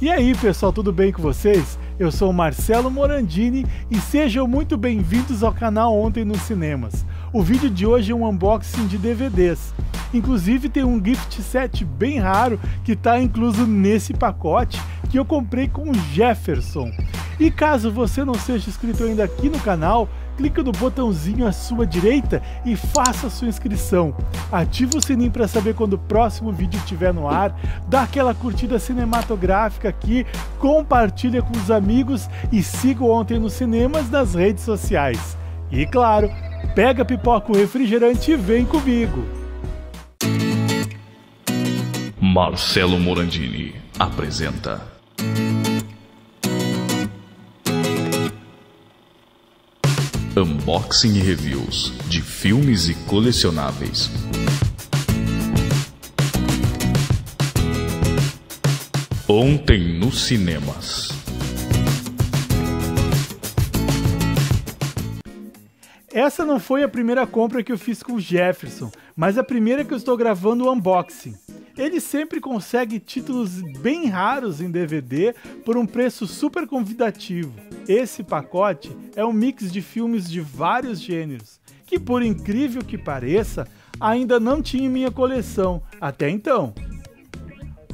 E aí, pessoal, tudo bem com vocês? Eu sou Marcelo Morandini e sejam muito bem-vindos ao canal Ontem nos Cinemas. O vídeo de hoje é um unboxing de DVDs. Inclusive tem um gift set bem raro que está incluso nesse pacote que eu comprei com o Jefferson. E caso você não seja inscrito ainda aqui no canal, clica no botãozinho à sua direita e faça a sua inscrição. Ative o sininho para saber quando o próximo vídeo estiver no ar, dá aquela curtida cinematográfica aqui, compartilha com os amigos e siga ontem nos cinemas nas redes sociais. E claro, pega pipoca o refrigerante e vem comigo. Marcelo Morandini apresenta Unboxing e reviews de filmes e colecionáveis. Ontem nos cinemas. Essa não foi a primeira compra que eu fiz com o Jefferson, mas a primeira que eu estou gravando o unboxing. Ele sempre consegue títulos bem raros em DVD por um preço super convidativo. Esse pacote é um mix de filmes de vários gêneros, que por incrível que pareça, ainda não tinha em minha coleção até então.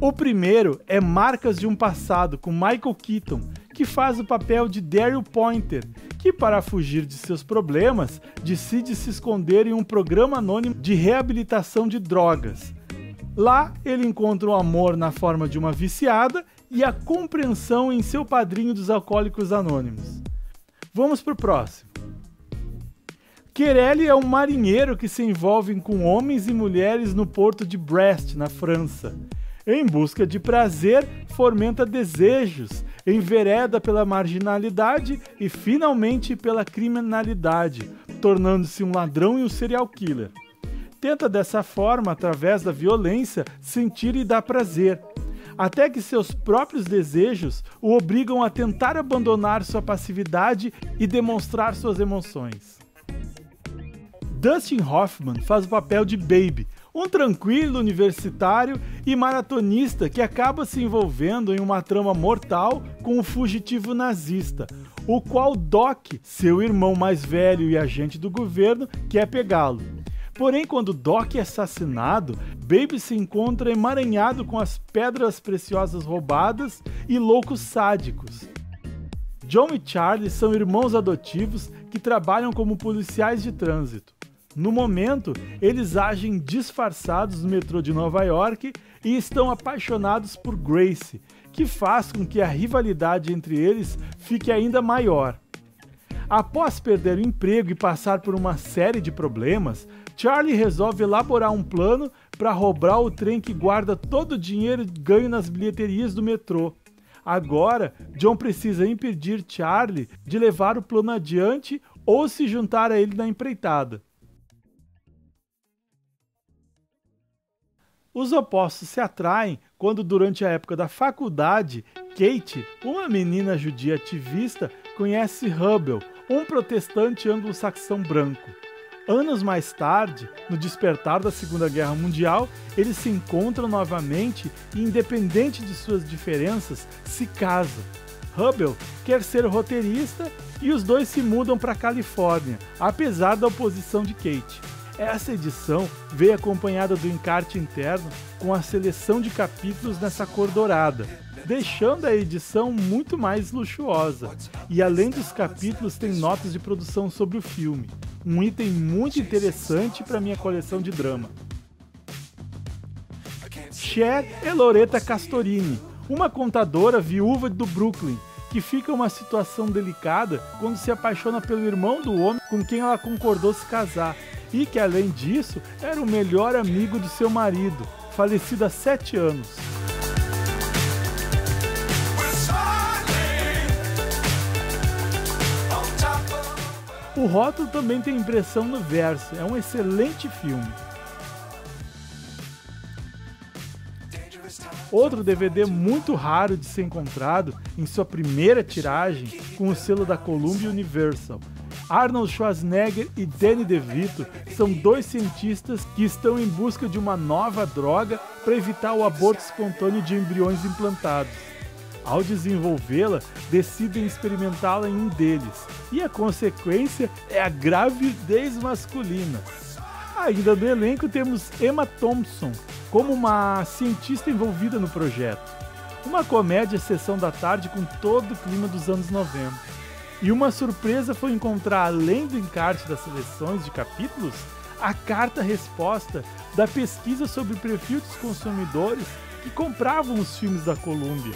O primeiro é Marcas de um Passado com Michael Keaton, que faz o papel de Daryl Pointer, que para fugir de seus problemas, decide se esconder em um programa anônimo de reabilitação de drogas. Lá ele encontra o amor na forma de uma viciada e a compreensão em seu padrinho dos alcoólicos anônimos. Vamos para o próximo. Querelli é um marinheiro que se envolve com homens e mulheres no porto de Brest, na França. Em busca de prazer, fomenta desejos, envereda pela marginalidade e finalmente pela criminalidade, tornando-se um ladrão e um serial killer tenta dessa forma, através da violência, sentir e dar prazer, até que seus próprios desejos o obrigam a tentar abandonar sua passividade e demonstrar suas emoções. Dustin Hoffman faz o papel de Baby, um tranquilo universitário e maratonista que acaba se envolvendo em uma trama mortal com um fugitivo nazista, o qual Doc, seu irmão mais velho e agente do governo, quer pegá-lo. Porém, quando Doc é assassinado, Baby se encontra emaranhado com as pedras preciosas roubadas e loucos sádicos. John e Charlie são irmãos adotivos que trabalham como policiais de trânsito. No momento, eles agem disfarçados no metrô de Nova York e estão apaixonados por Grace, que faz com que a rivalidade entre eles fique ainda maior. Após perder o emprego e passar por uma série de problemas, Charlie resolve elaborar um plano para roubar o trem que guarda todo o dinheiro ganho nas bilheterias do metrô. Agora, John precisa impedir Charlie de levar o plano adiante ou se juntar a ele na empreitada. Os opostos se atraem quando, durante a época da faculdade, Kate, uma menina judia ativista, conhece Hubble, um protestante anglo-saxão branco. Anos mais tarde, no despertar da Segunda Guerra Mundial, eles se encontram novamente e, independente de suas diferenças, se casam. Hubble quer ser roteirista e os dois se mudam para a Califórnia, apesar da oposição de Kate. Essa edição veio acompanhada do encarte interno com a seleção de capítulos nessa cor dourada, deixando a edição muito mais luxuosa. E além dos capítulos, tem notas de produção sobre o filme um item muito interessante para minha coleção de drama. Cher é Loretta Castorini, uma contadora viúva do Brooklyn, que fica uma situação delicada quando se apaixona pelo irmão do homem com quem ela concordou se casar, e que além disso era o melhor amigo do seu marido, falecido há sete anos. O rótulo também tem impressão no verso, é um excelente filme. Outro DVD muito raro de ser encontrado em sua primeira tiragem com o selo da Columbia Universal. Arnold Schwarzenegger e Danny DeVito são dois cientistas que estão em busca de uma nova droga para evitar o aborto espontâneo de embriões implantados. Ao desenvolvê-la, decidem experimentá-la em um deles, e a consequência é a gravidez masculina. Ainda no elenco temos Emma Thompson como uma cientista envolvida no projeto. Uma comédia sessão da tarde com todo o clima dos anos 90. E uma surpresa foi encontrar, além do encarte das seleções de capítulos, a carta-resposta da pesquisa sobre perfil dos consumidores que compravam os filmes da Columbia.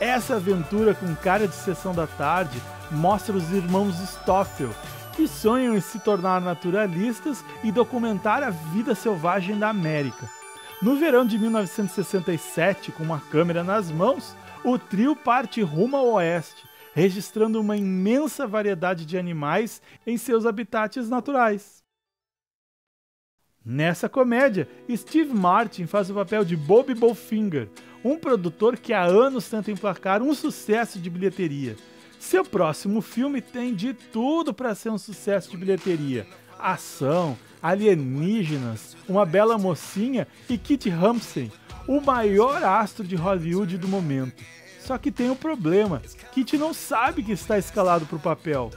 Essa aventura com cara de sessão da tarde mostra os irmãos Stoffel, que sonham em se tornar naturalistas e documentar a vida selvagem da América. No verão de 1967, com uma câmera nas mãos, o trio parte rumo ao oeste, registrando uma imensa variedade de animais em seus habitats naturais. Nessa comédia, Steve Martin faz o papel de Bobby Bowfinger, um produtor que há anos tenta emplacar um sucesso de bilheteria. Seu próximo filme tem de tudo para ser um sucesso de bilheteria: ação, alienígenas, uma bela mocinha e Kit Hampson, o maior astro de Hollywood do momento. Só que tem um problema: Kit não sabe que está escalado para o papel.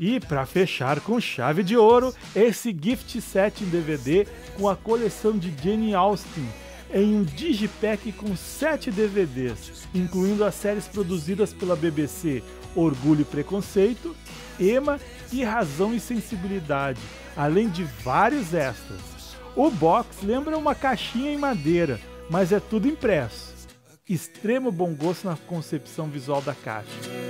E para fechar com chave de ouro, esse gift set em DVD com a coleção de Jane Austen em um digipack com 7 DVDs, incluindo as séries produzidas pela BBC Orgulho e Preconceito, Ema e Razão e Sensibilidade, além de vários extras. O box lembra uma caixinha em madeira, mas é tudo impresso. Extremo bom gosto na concepção visual da caixa.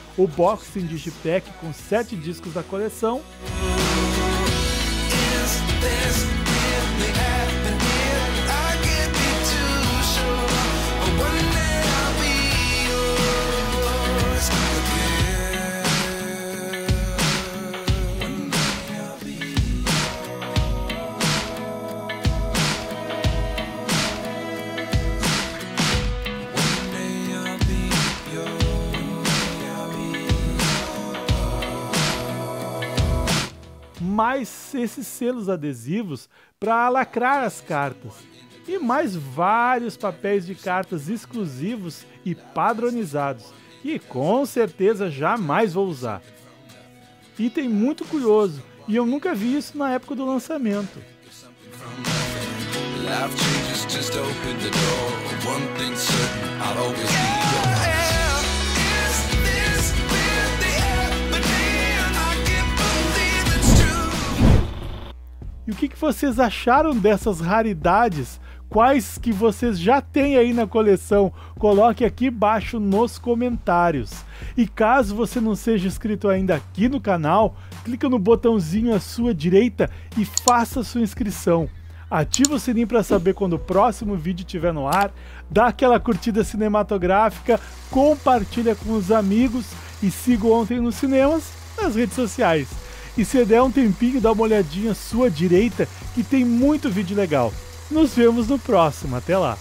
o box em digipack com sete discos da coleção. Mais esses selos adesivos para lacrar as cartas e mais vários papéis de cartas exclusivos e padronizados, que com certeza jamais vou usar. Item muito curioso, e eu nunca vi isso na época do lançamento. O que, que vocês acharam dessas raridades? Quais que vocês já têm aí na coleção? Coloque aqui embaixo nos comentários. E caso você não seja inscrito ainda aqui no canal, clica no botãozinho à sua direita e faça sua inscrição. Ativa o sininho para saber quando o próximo vídeo estiver no ar, dá aquela curtida cinematográfica, compartilha com os amigos e siga Ontem nos Cinemas nas redes sociais. E se der um tempinho, dá uma olhadinha à sua direita que tem muito vídeo legal. Nos vemos no próximo. Até lá!